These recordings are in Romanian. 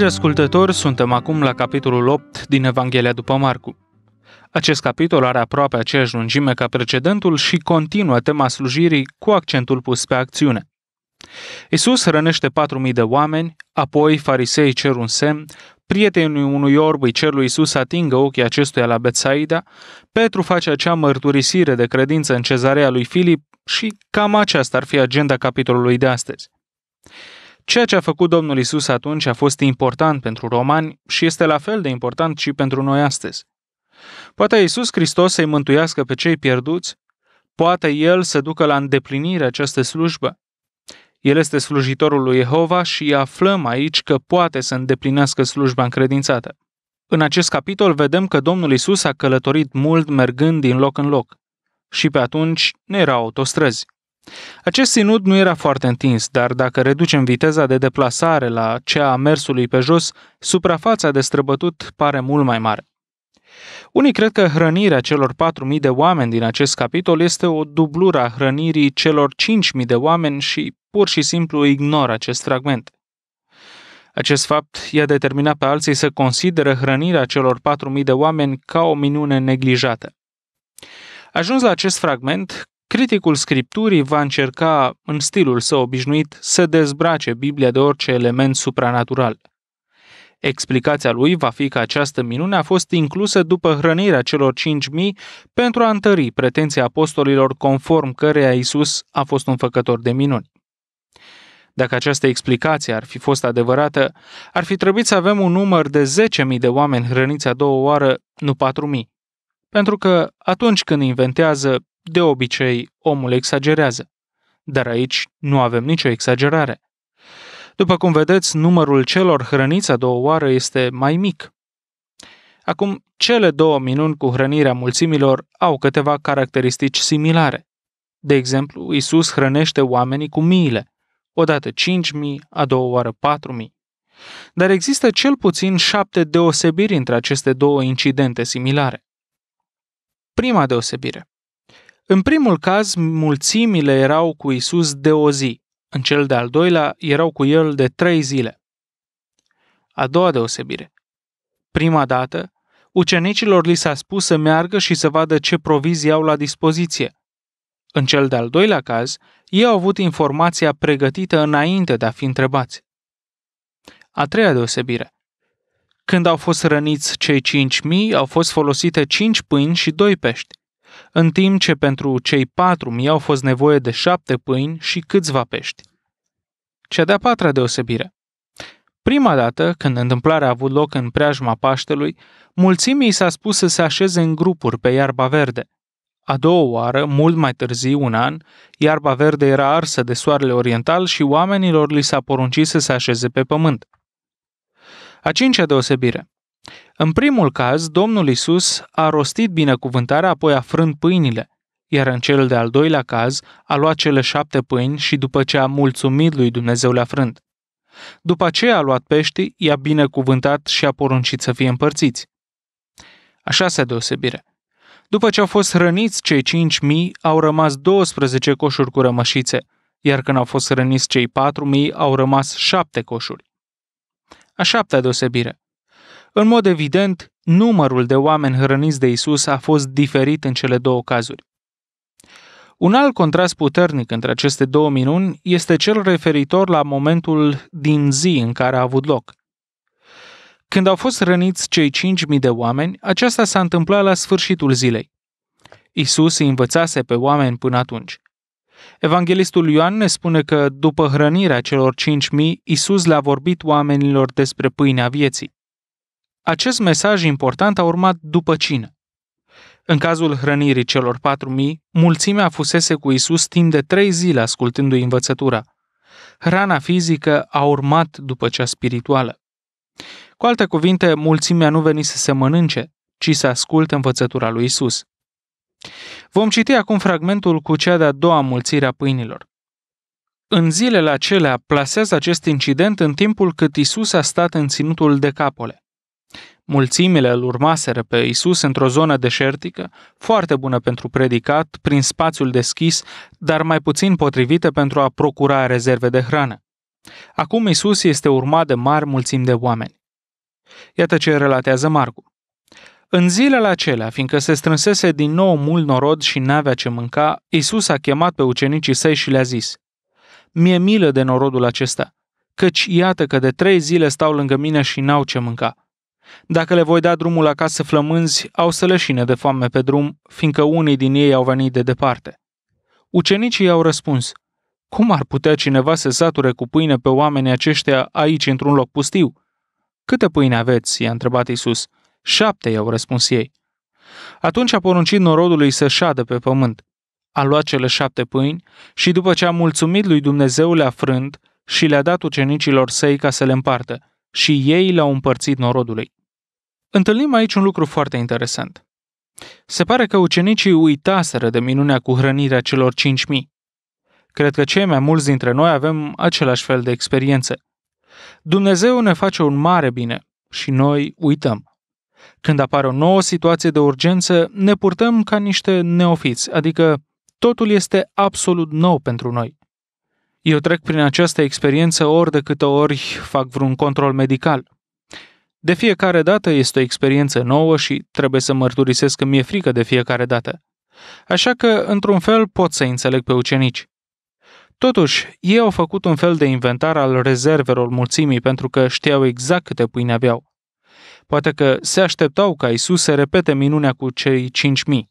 Dragi ascultători, suntem acum la capitolul 8 din Evanghelia după Marcu. Acest capitol are aproape aceeași lungime ca precedentul și continuă tema slujirii cu accentul pus pe acțiune. Isus rănește 4.000 de oameni, apoi farisei cer un semn, prietenii unui orb îi cer lui Isus să atingă ochii acestuia la Betsaida, Petru face acea mărturisire de credință în cezarea lui Filip și cam aceasta ar fi agenda capitolului de astăzi. Ceea ce a făcut Domnul Isus atunci a fost important pentru romani și este la fel de important și pentru noi astăzi. Poate Isus Hristos să-i mântuiască pe cei pierduți? Poate El să ducă la îndeplinire această slujbă? El este slujitorul lui Jehova și aflăm aici că poate să îndeplinească slujba încredințată. În acest capitol vedem că Domnul Isus a călătorit mult mergând din loc în loc. Și pe atunci nu erau autostrăzi. Acest ținut nu era foarte întins, dar dacă reducem viteza de deplasare la cea a mersului pe jos, suprafața de străbătut pare mult mai mare. Unii cred că hrănirea celor 4.000 de oameni din acest capitol este o dublură a hrănirii celor 5.000 de oameni și pur și simplu ignoră acest fragment. Acest fapt i-a determinat pe alții să consideră hrănirea celor 4.000 de oameni ca o minune neglijată. Ajuns la acest fragment, Criticul scripturii va încerca, în stilul său obișnuit, să dezbrace Biblia de orice element supranatural. Explicația lui va fi că această minune a fost inclusă după hrănirea celor 5.000 pentru a întări pretenția apostolilor conform căreia Isus a fost un făcător de minuni. Dacă această explicație ar fi fost adevărată, ar fi trebuit să avem un număr de 10.000 de oameni hrăniți a doua oară, nu 4.000. Pentru că atunci când inventează, de obicei, omul exagerează. Dar aici nu avem nicio exagerare. După cum vedeți, numărul celor hrăniți a două oară este mai mic. Acum, cele două minuni cu hrănirea mulțimilor au câteva caracteristici similare. De exemplu, Isus hrănește oamenii cu miile, odată 5.000, a doua oară 4.000. Dar există cel puțin șapte deosebiri între aceste două incidente similare. Prima deosebire. În primul caz, mulțimile erau cu Isus de o zi. În cel de-al doilea, erau cu el de trei zile. A doua deosebire. Prima dată, ucenicilor li s-a spus să meargă și să vadă ce provizii au la dispoziție. În cel de-al doilea caz, ei au avut informația pregătită înainte de a fi întrebați. A treia deosebire. Când au fost răniți cei cinci mii, au fost folosite cinci pâini și doi pești în timp ce pentru cei patru mii au fost nevoie de șapte pâini și câțiva pești. Cea de-a patra deosebire. Prima dată, când întâmplarea a avut loc în preajma Paștelui, mulțimii s-a spus să se așeze în grupuri pe iarba verde. A doua oară, mult mai târziu, un an, iarba verde era arsă de soarele oriental și oamenilor li s-a poruncit să se așeze pe pământ. A cincea deosebire. În primul caz, Domnul Isus a rostit binecuvântarea, apoi a frânt pâinile, iar în cel de-al doilea caz a luat cele șapte pâini și după ce a mulțumit lui Dumnezeu le-a frânt. După aceea a luat peștii, i-a binecuvântat și a poruncit să fie împărțiți. Așa se deosebire. După ce au fost hrăniți cei cinci mii, au rămas 12 coșuri cu rămășițe, iar când au fost hrăniți cei patru mii, au rămas șapte coșuri. A șaptea deosebire. În mod evident, numărul de oameni hrăniți de Isus a fost diferit în cele două cazuri. Un alt contrast puternic între aceste două minuni este cel referitor la momentul din zi în care a avut loc. Când au fost răniți cei 5.000 de oameni, aceasta s-a întâmplat la sfârșitul zilei. Isus îi învățase pe oameni până atunci. Evanghelistul Ioan ne spune că după hrănirea celor 5.000, Isus le-a vorbit oamenilor despre pâinea vieții. Acest mesaj important a urmat după cină. În cazul hrănirii celor 4.000, mulțimea fusese cu Isus timp de trei zile ascultându-i învățătura. Hrana fizică a urmat după cea spirituală. Cu alte cuvinte, mulțimea nu venise să se mănânce, ci să asculte învățătura lui Isus. Vom citi acum fragmentul cu cea de-a doua mulțire a pâinilor. În zilele acelea plasează acest incident în timpul cât Isus a stat în ținutul de capole. Mulțimile îl urmaseră pe Isus într-o zonă deșertică, foarte bună pentru predicat, prin spațiul deschis, dar mai puțin potrivită pentru a procura rezerve de hrană. Acum Isus este urmat de mari mulțimi de oameni. Iată ce relatează Marcu. În zilele acelea, fiindcă se strânsese din nou mult norod și n-avea ce mânca, Isus a chemat pe ucenicii săi și le-a zis, Mie milă de norodul acesta, căci iată că de trei zile stau lângă mine și n-au ce mânca. Dacă le voi da drumul acasă flămânzi, au să leșine de foame pe drum, fiindcă unii din ei au venit de departe. Ucenicii i-au răspuns, Cum ar putea cineva să sature cu pâine pe oamenii aceștia aici într-un loc pustiu? Câte pâine aveți? i-a întrebat Isus. Șapte, i-au răspuns ei. Atunci a poruncit norodului să șadă pe pământ. A luat cele șapte pâini și după ce a mulțumit lui Dumnezeu le-a frânt și le-a dat ucenicilor săi ca să le împartă și ei le-au împărțit norodului. Întâlnim aici un lucru foarte interesant. Se pare că ucenicii uitaseră de minunea cu hrănirea celor cinci mii. Cred că cei mai mulți dintre noi avem același fel de experiență. Dumnezeu ne face un mare bine și noi uităm. Când apare o nouă situație de urgență, ne purtăm ca niște neofiți, adică totul este absolut nou pentru noi. Eu trec prin această experiență ori de câte ori fac vreun control medical. De fiecare dată este o experiență nouă și trebuie să mărturisesc că mi-e frică de fiecare dată. Așa că, într-un fel, pot să înțeleg pe ucenici. Totuși, ei au făcut un fel de inventar al rezervelor mulțimii pentru că știau exact câte pâine aveau. Poate că se așteptau ca Isus să repete minunea cu cei cinci mii.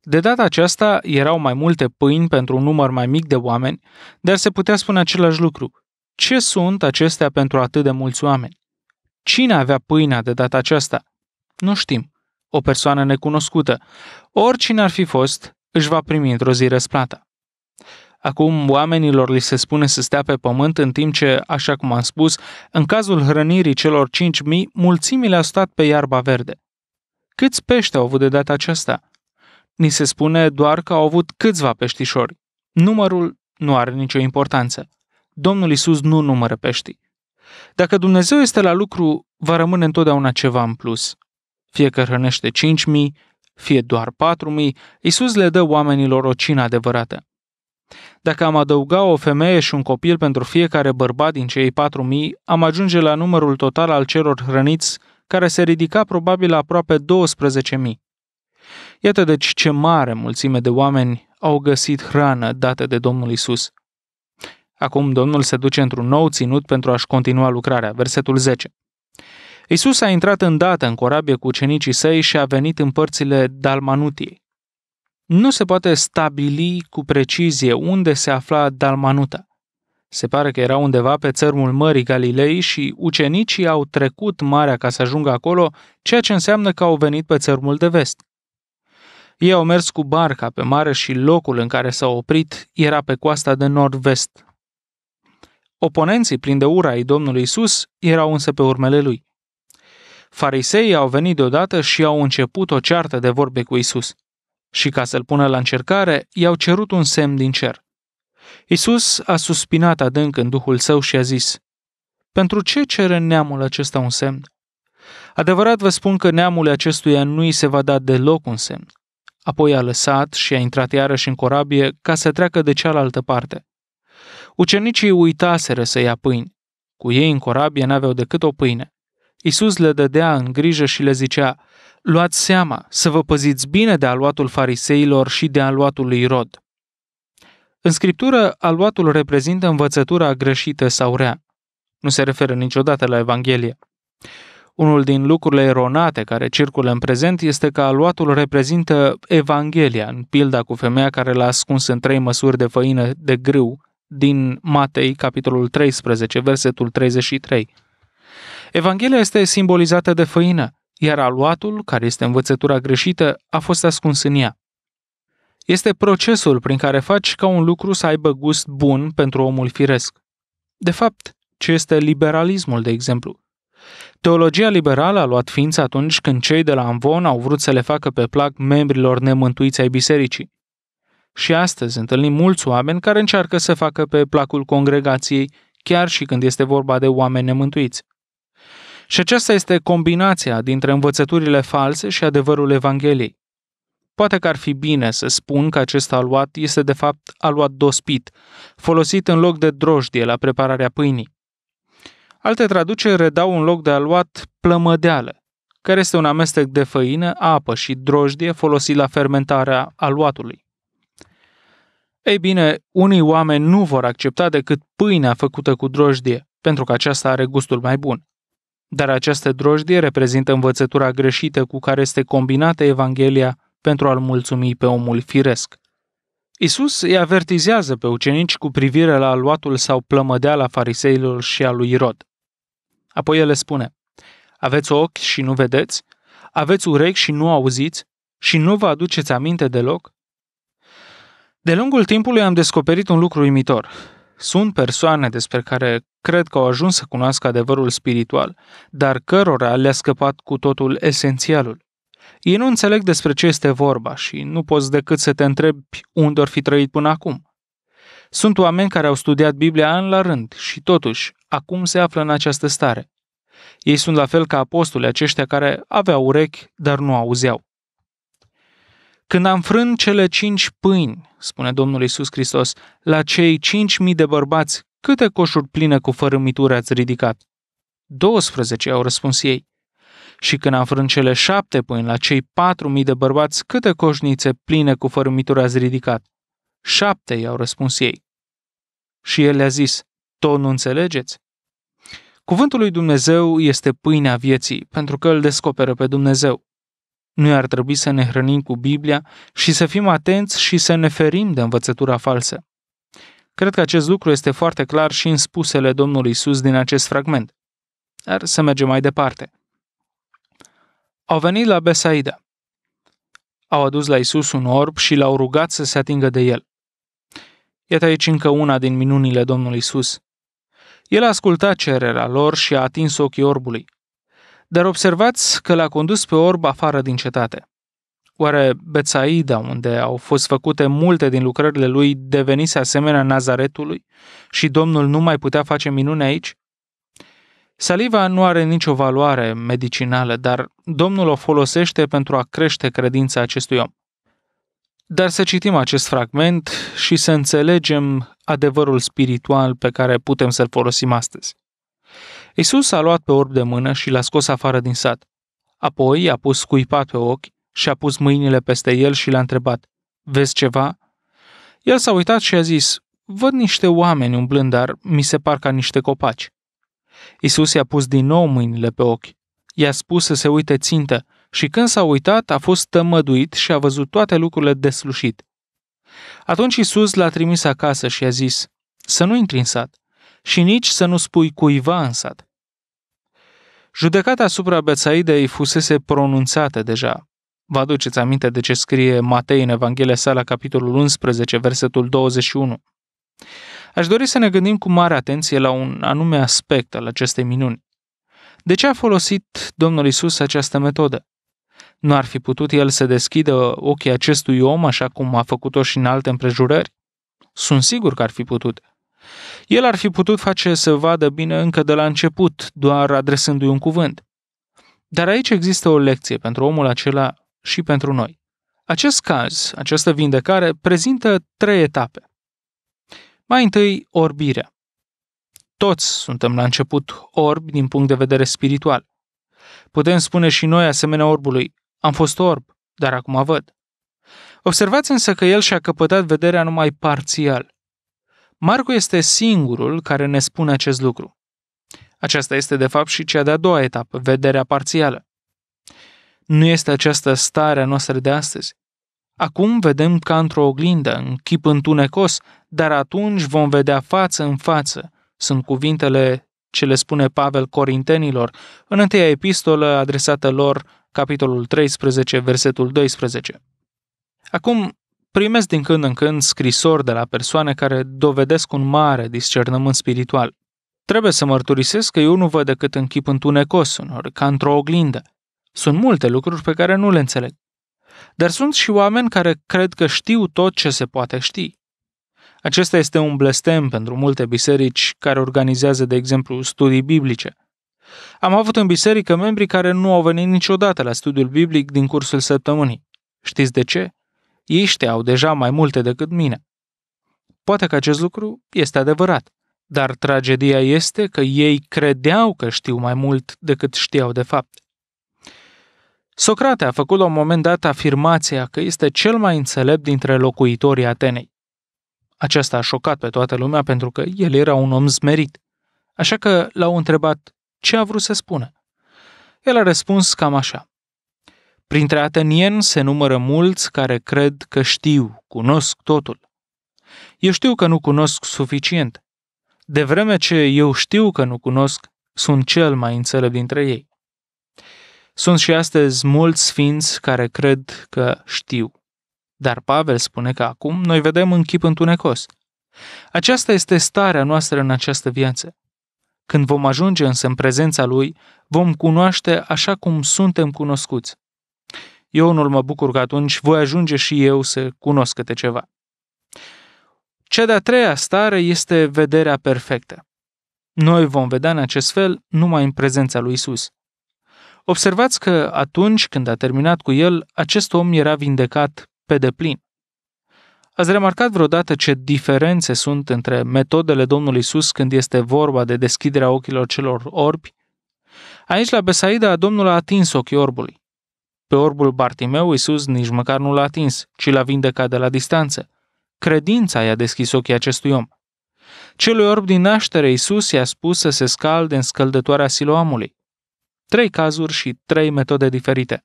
De data aceasta erau mai multe pâini pentru un număr mai mic de oameni, dar se putea spune același lucru. Ce sunt acestea pentru atât de mulți oameni? Cine avea pâinea de data aceasta? Nu știm. O persoană necunoscută. Oricine ar fi fost, își va primi într-o zi răsplata. Acum oamenilor li se spune să stea pe pământ în timp ce, așa cum am spus, în cazul hrănirii celor 5.000, mulțimile au stat pe iarba verde. Câți pești au avut de data aceasta? Ni se spune doar că au avut câțiva peștișori. Numărul nu are nicio importanță. Domnul Isus nu numără peștii. Dacă Dumnezeu este la lucru, va rămâne întotdeauna ceva în plus. Fie că hrănește 5.000, fie doar 4.000, Isus le dă oamenilor o cină adevărată. Dacă am adăuga o femeie și un copil pentru fiecare bărbat din cei 4.000, am ajunge la numărul total al celor hrăniți, care se ridica probabil la aproape 12.000. Iată deci ce mare mulțime de oameni au găsit hrană dată de Domnul Isus. Acum Domnul se duce într-un nou ținut pentru a-și continua lucrarea. Versetul 10. Isus a intrat îndată în corabie cu ucenicii săi și a venit în părțile Dalmanutiei. Nu se poate stabili cu precizie unde se afla Dalmanuta. Se pare că era undeva pe țărmul Mării Galilei și ucenicii au trecut marea ca să ajungă acolo, ceea ce înseamnă că au venit pe țărmul de vest. Ei au mers cu barca pe mare și locul în care s-au oprit era pe coasta de nord-vest. Oponenții plini de ura ai Domnului Isus erau însă pe urmele lui. Fariseii au venit deodată și au început o ceartă de vorbe cu Isus și ca să-l pună la încercare, i-au cerut un semn din cer. Isus a suspinat adânc în duhul său și a zis, Pentru ce cere neamul acesta un semn? Adevărat vă spun că neamul acestuia nu îi se va da deloc un semn. Apoi a lăsat și a intrat iarăși în corabie ca să treacă de cealaltă parte. Ucenicii uitaseră să ia pâini. Cu ei în corabie n-aveau decât o pâine. Isus le dădea în grijă și le zicea, luați seama să vă păziți bine de aluatul fariseilor și de aluatul lui Rod. În scriptură, aluatul reprezintă învățătura greșită sau rea. Nu se referă niciodată la Evanghelie. Unul din lucrurile eronate care circulă în prezent este că aluatul reprezintă Evanghelia, în pilda cu femeia care l-a ascuns în trei măsuri de făină de grâu din Matei, capitolul 13, versetul 33. Evanghelia este simbolizată de făină, iar aluatul, care este învățătura greșită, a fost ascuns în ea. Este procesul prin care faci ca un lucru să aibă gust bun pentru omul firesc. De fapt, ce este liberalismul, de exemplu? Teologia liberală a luat ființă atunci când cei de la Amvon au vrut să le facă pe plac membrilor nemântuiți ai bisericii. Și astăzi întâlnim mulți oameni care încearcă să facă pe placul congregației, chiar și când este vorba de oameni nemântuiți. Și aceasta este combinația dintre învățăturile false și adevărul Evangheliei. Poate că ar fi bine să spun că acest aluat este de fapt aluat dospit, folosit în loc de drojdie la prepararea pâinii. Alte traduceri redau un loc de aluat plămădeală, care este un amestec de făină, apă și drojdie folosit la fermentarea aluatului. Ei bine, unii oameni nu vor accepta decât pâinea făcută cu drojdie, pentru că aceasta are gustul mai bun. Dar această drojdie reprezintă învățătura greșită cu care este combinată Evanghelia pentru a-l mulțumi pe omul firesc. Isus îi avertizează pe ucenici cu privire la luatul sau plămădeala fariseilor și a lui Irod. Apoi el le spune, aveți ochi și nu vedeți? Aveți urechi și nu auziți? Și nu vă aduceți aminte deloc? De lungul timpului am descoperit un lucru uimitor. Sunt persoane despre care cred că au ajuns să cunoască adevărul spiritual, dar cărora le-a scăpat cu totul esențialul. Ei nu înțeleg despre ce este vorba și nu poți decât să te întrebi unde or fi trăit până acum. Sunt oameni care au studiat Biblia an la rând și totuși acum se află în această stare. Ei sunt la fel ca apostolii aceștia care aveau urechi, dar nu auzeau. Când am frânt cele cinci pâini, spune Domnul Isus Hristos, la cei cinci mii de bărbați, câte coșuri pline cu fărâmituri ați ridicat? 12 au răspuns ei. Și când am frânt cele șapte pâini la cei patru mii de bărbați, câte coșnițe pline cu fărâmituri ați ridicat? Șapte i-au răspuns ei. Și el le-a zis, tot nu înțelegeți? Cuvântul lui Dumnezeu este pâinea vieții, pentru că îl descoperă pe Dumnezeu. Nu ar trebui să ne hrănim cu Biblia și să fim atenți și să ne ferim de învățătura falsă. Cred că acest lucru este foarte clar și în spusele Domnului Isus din acest fragment. Dar să mergem mai departe. Au venit la Besaida. Au adus la Isus un orb și l-au rugat să se atingă de el. Iată aici încă una din minunile Domnului Isus. El a ascultat cererea lor și a atins ochii orbului. Dar observați că l-a condus pe orb afară din cetate. Oare Betsaida, unde au fost făcute multe din lucrările lui, devenise asemenea Nazaretului și Domnul nu mai putea face minune aici? Saliva nu are nicio valoare medicinală, dar Domnul o folosește pentru a crește credința acestui om. Dar să citim acest fragment și să înțelegem adevărul spiritual pe care putem să-l folosim astăzi. Isus a luat pe orb de mână și l-a scos afară din sat. Apoi i-a pus scuipat pe ochi și a pus mâinile peste el și l-a întrebat, Vezi ceva? El s-a uitat și a zis, Văd niște oameni umblând, dar mi se par ca niște copaci. Isus i-a pus din nou mâinile pe ochi. I-a spus să se uite țintă și când s-a uitat a fost tămăduit și a văzut toate lucrurile deslușit. Atunci Isus l-a trimis acasă și a zis, să nu intri în sat și nici să nu spui cuiva în sat. Judecata asupra Betsaidei fusese pronunțată deja. Vă aduceți aminte de ce scrie Matei în Evanghelia sa la capitolul 11, versetul 21. Aș dori să ne gândim cu mare atenție la un anume aspect al acestei minuni. De ce a folosit Domnul Isus această metodă? Nu ar fi putut el să deschidă ochii acestui om așa cum a făcut-o și în alte împrejurări? Sunt sigur că ar fi putut. El ar fi putut face să vadă bine încă de la început, doar adresându-i un cuvânt. Dar aici există o lecție pentru omul acela și pentru noi. Acest caz, această vindecare, prezintă trei etape. Mai întâi, orbirea. Toți suntem la început orbi din punct de vedere spiritual. Putem spune și noi, asemenea orbului, am fost orb, dar acum văd. Observați însă că el și-a căpătat vederea numai parțial. Marcu este singurul care ne spune acest lucru. Aceasta este de fapt și cea de-a doua etapă, vederea parțială. Nu este aceasta starea noastră de astăzi. Acum vedem ca într-o oglindă, în chip întunecos, dar atunci vom vedea față în față. Sunt cuvintele ce le spune Pavel Corintenilor în întâia epistolă adresată lor, capitolul 13, versetul 12. Acum, primesc din când în când scrisori de la persoane care dovedesc un mare discernământ spiritual. Trebuie să mărturisesc că eu nu văd decât în chip întunecos, unor, ca într-o oglindă. Sunt multe lucruri pe care nu le înțeleg. Dar sunt și oameni care cred că știu tot ce se poate ști. Acesta este un blestem pentru multe biserici care organizează, de exemplu, studii biblice. Am avut în biserică membri care nu au venit niciodată la studiul biblic din cursul săptămânii. Știți de ce? Ei știau deja mai multe decât mine. Poate că acest lucru este adevărat, dar tragedia este că ei credeau că știu mai mult decât știau de fapt. Socrate a făcut la un moment dat afirmația că este cel mai înțelept dintre locuitorii Atenei. Aceasta a șocat pe toată lumea pentru că el era un om zmerit. Așa că l-au întrebat ce a vrut să spună. El a răspuns cam așa. Printre atenieni se numără mulți care cred că știu, cunosc totul. Eu știu că nu cunosc suficient. De vreme ce eu știu că nu cunosc, sunt cel mai înțelept dintre ei. Sunt și astăzi mulți sfinți care cred că știu. Dar Pavel spune că acum noi vedem în chip întunecos. Aceasta este starea noastră în această viață. Când vom ajunge însă în prezența Lui, vom cunoaște așa cum suntem cunoscuți. Eu unul mă bucur că atunci voi ajunge și eu să cunosc câte ceva. Cea de-a treia stare este vederea perfectă. Noi vom vedea în acest fel numai în prezența lui Isus. Observați că atunci când a terminat cu el, acest om era vindecat pe deplin. Ați remarcat vreodată ce diferențe sunt între metodele Domnului Isus când este vorba de deschiderea ochilor celor orbi? Aici, la Besaida, Domnul a atins ochii orbului. Pe orbul Bartimeu, Isus nici măcar nu l-a atins, ci l-a vindecat de la distanță. Credința i-a deschis ochii acestui om. Celui orb din naștere, Isus i-a spus să se scalde în scăldătoarea siloamului. Trei cazuri și trei metode diferite.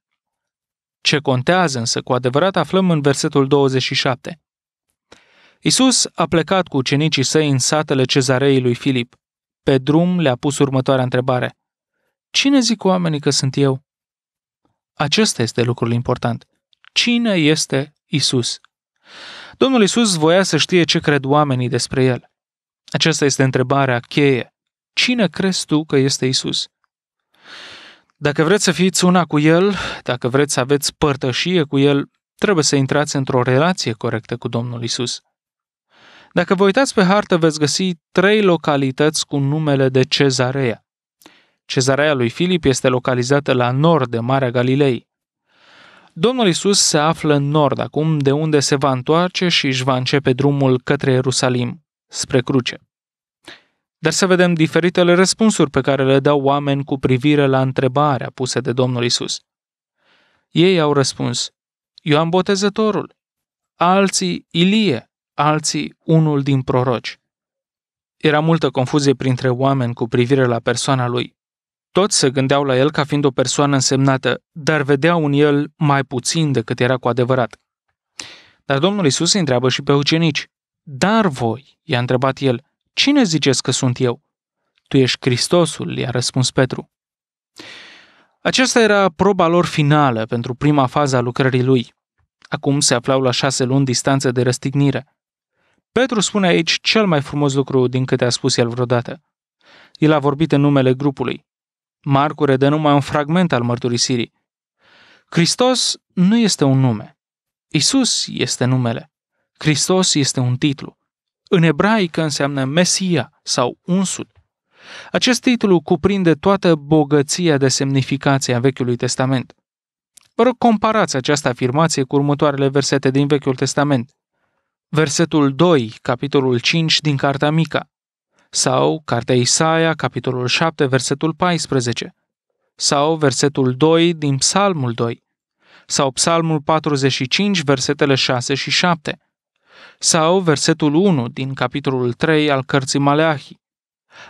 Ce contează însă cu adevărat aflăm în versetul 27. Isus a plecat cu ucenicii săi în satele cezarei lui Filip. Pe drum le-a pus următoarea întrebare. Cine zic oamenii că sunt eu? Acesta este lucrul important. Cine este Isus? Domnul Isus voia să știe ce cred oamenii despre el. Aceasta este întrebarea cheie. Cine crezi tu că este Isus? Dacă vreți să fiți una cu El, dacă vreți să aveți părtășie cu El, trebuie să intrați într-o relație corectă cu Domnul Isus. Dacă vă uitați pe hartă, veți găsi trei localități cu numele de Cezarea. Cezarea lui Filip este localizată la nord de Marea Galilei. Domnul Isus se află în nord acum, de unde se va întoarce și își va începe drumul către Ierusalim, spre cruce. Dar să vedem diferitele răspunsuri pe care le dau oameni cu privire la întrebarea pusă de Domnul Isus. Ei au răspuns, Ioan Botezătorul, alții Ilie, alții unul din proroci. Era multă confuzie printre oameni cu privire la persoana lui. Toți se gândeau la el ca fiind o persoană însemnată, dar vedeau în el mai puțin decât era cu adevărat. Dar Domnul Isus îi întreabă și pe ucenici. Dar voi, i-a întrebat el, Cine ziceți că sunt eu? Tu ești Hristosul, i-a răspuns Petru. Aceasta era proba lor finală pentru prima fază a lucrării lui. Acum se aflau la șase luni distanță de răstignire. Petru spune aici cel mai frumos lucru din câte a spus el vreodată. El a vorbit în numele grupului. Marcu redă numai un fragment al mărturisirii. Hristos nu este un nume. Isus este numele. Hristos este un titlu. În ebraică înseamnă Mesia sau unsul. Acest titlu cuprinde toată bogăția de semnificație a Vechiului Testament. Vă rog, comparați această afirmație cu următoarele versete din Vechiul Testament. Versetul 2, capitolul 5 din Cartea Mica, sau Cartea Isaia, capitolul 7, versetul 14, sau versetul 2 din Psalmul 2, sau Psalmul 45, versetele 6 și 7, sau versetul 1 din capitolul 3 al cărții Maleahi.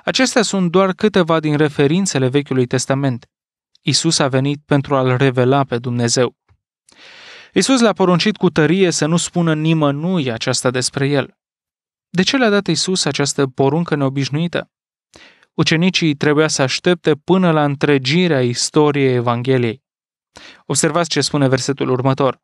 Acestea sunt doar câteva din referințele Vechiului Testament. Isus a venit pentru a-L revela pe Dumnezeu. Isus le-a poruncit cu tărie să nu spună nimănui aceasta despre El. De ce le-a dat Isus această poruncă neobișnuită? Ucenicii trebuia să aștepte până la întregirea istoriei Evangheliei. Observați ce spune versetul următor.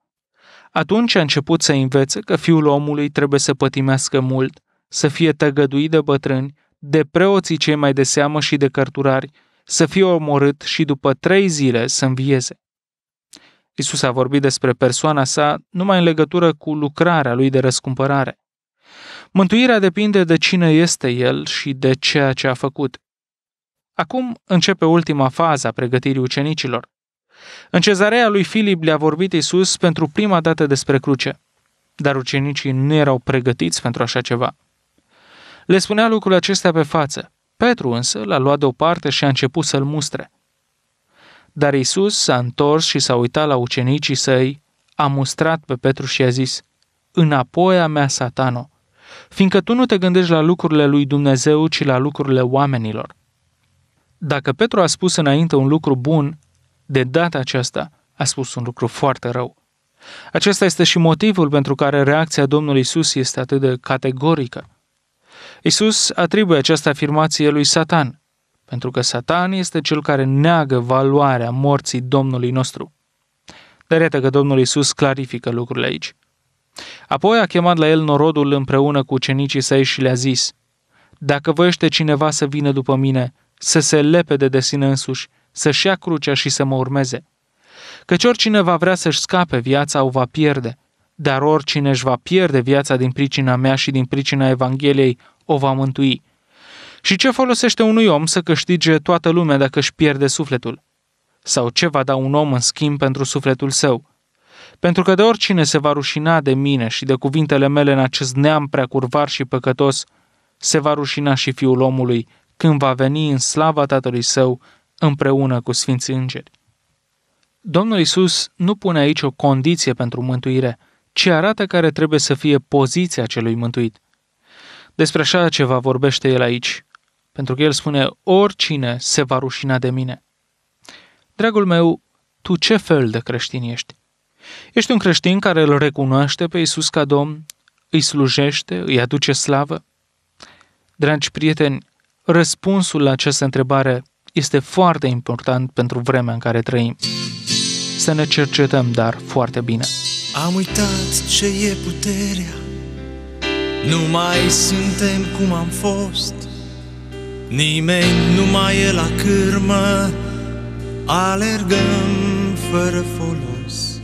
Atunci a început să învețe că fiul omului trebuie să pătimească mult, să fie tăgăduit de bătrâni, de preoții cei mai de seamă și de cărturari, să fie omorât și după trei zile să învieze. Isus a vorbit despre persoana sa numai în legătură cu lucrarea lui de răscumpărare. Mântuirea depinde de cine este el și de ceea ce a făcut. Acum începe ultima fază a pregătirii ucenicilor. În cezarea lui Filip le-a vorbit Isus pentru prima dată despre cruce, dar ucenicii nu erau pregătiți pentru așa ceva. Le spunea lucrul acestea pe față. Petru însă l-a luat deoparte și a început să-l mustre. Dar Isus s-a întors și s-a uitat la ucenicii săi, a mustrat pe Petru și a zis, Înapoi a mea, satano, fiindcă tu nu te gândești la lucrurile lui Dumnezeu, ci la lucrurile oamenilor. Dacă Petru a spus înainte un lucru bun, de data aceasta a spus un lucru foarte rău. Acesta este și motivul pentru care reacția Domnului Isus este atât de categorică. Isus atribuie această afirmație lui Satan, pentru că Satan este cel care neagă valoarea morții Domnului nostru. Dar iată că Domnul Isus clarifică lucrurile aici. Apoi a chemat la el norodul împreună cu ucenicii săi și le-a zis, Dacă voiește cineva să vină după mine, să se lepede de sine însuși, să-și ia crucea și să mă urmeze. Căci oricine va vrea să-și scape viața o va pierde, dar oricine își va pierde viața din pricina mea și din pricina Evangheliei o va mântui. Și ce folosește unui om să câștige toată lumea dacă își pierde sufletul? Sau ce va da un om în schimb pentru sufletul său? Pentru că de oricine se va rușina de mine și de cuvintele mele în acest neam prea curvar și păcătos, se va rușina și fiul omului când va veni în slava tatălui său împreună cu sfinții îngeri. Domnul Isus nu pune aici o condiție pentru mântuire, ci arată care trebuie să fie poziția celui mântuit. Despre așa ceva vorbește el aici, pentru că el spune, oricine se va rușina de mine. Dragul meu, tu ce fel de creștin ești? Ești un creștin care îl recunoaște pe Isus ca Domn, îi slujește, îi aduce slavă? Dragi prieteni, răspunsul la această întrebare este foarte important pentru vremea în care trăim. Să ne cercetăm, dar foarte bine. Am uitat ce e puterea. Nu mai suntem cum am fost. Nimeni nu mai e la cârmă. Alergăm fără folos.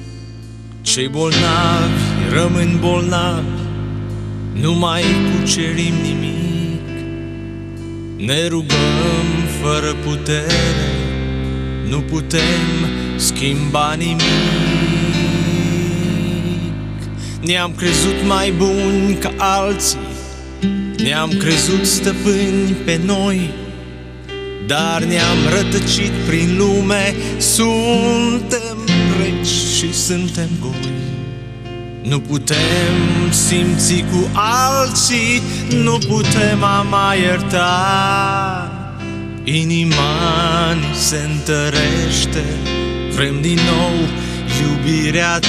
Cei bolnavi rămân bolnavi. Nu mai cucerim nimic. Ne rugăm fără putere Nu putem schimba nimic. Ne-am crezut mai buni ca alții Ne-am crezut stăpâni pe noi Dar ne-am rătăcit prin lume. Suntem reci și suntem goi nu putem simți cu alții, nu putem ama ierta. Inima ni se întărește, vrem din nou iubirea ta.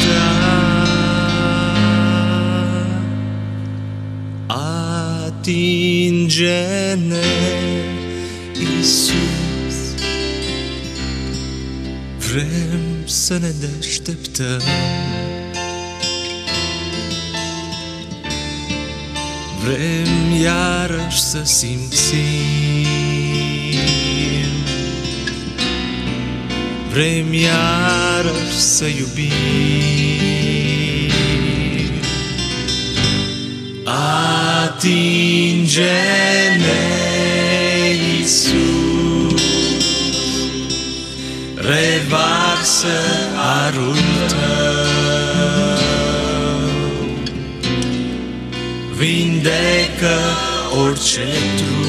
Atinge-ne, Iisus, vrem să ne deșteptăm. Vrem iarăși să simțim Vrem iarăși să iubim. Atinge-ne, Iisus. Revarsă arul tău. Vindecă orice trup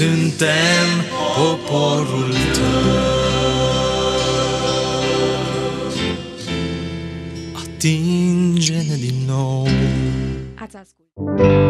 Suntem poporul tău atinge-ne din nou Ați ascultat.